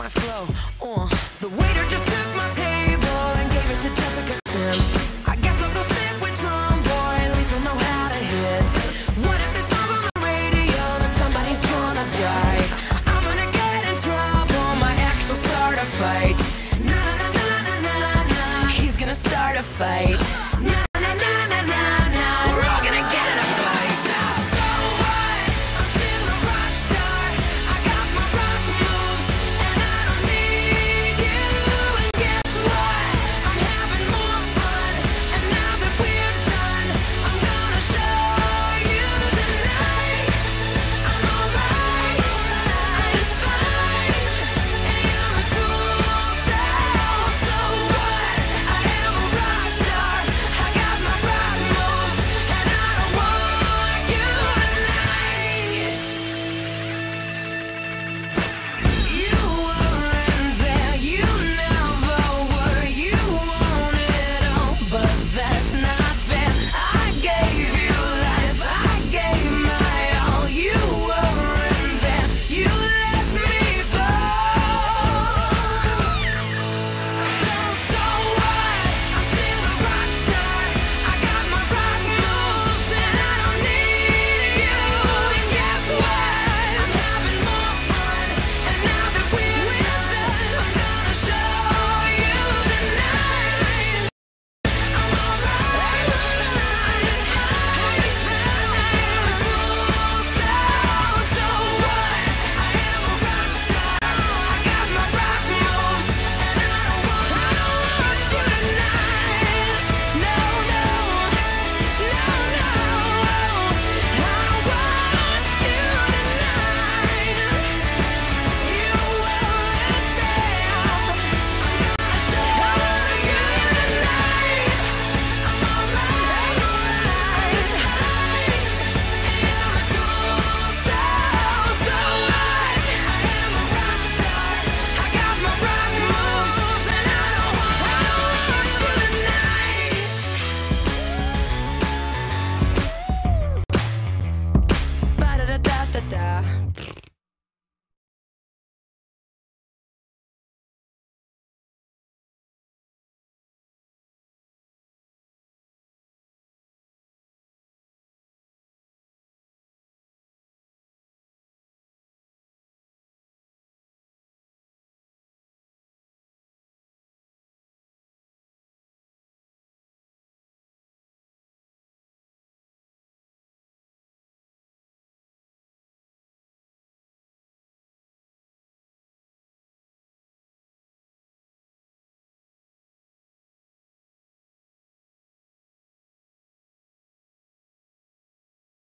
my flow. Uh, the waiter just took my table and gave it to Jessica Sims. I guess I'll go sit with Drum Boy, at least I'll know how to hit. What if this song's on the radio, then somebody's gonna die? I'm gonna get in trouble, my ex will start a fight. Na na na na na na he's gonna start a fight.